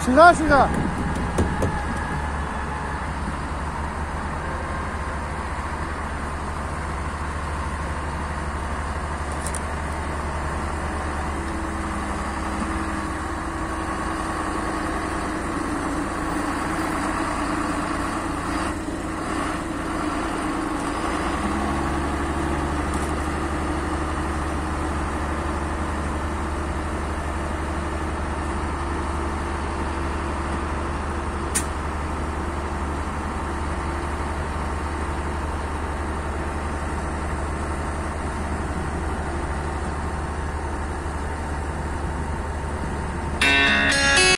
시가 시가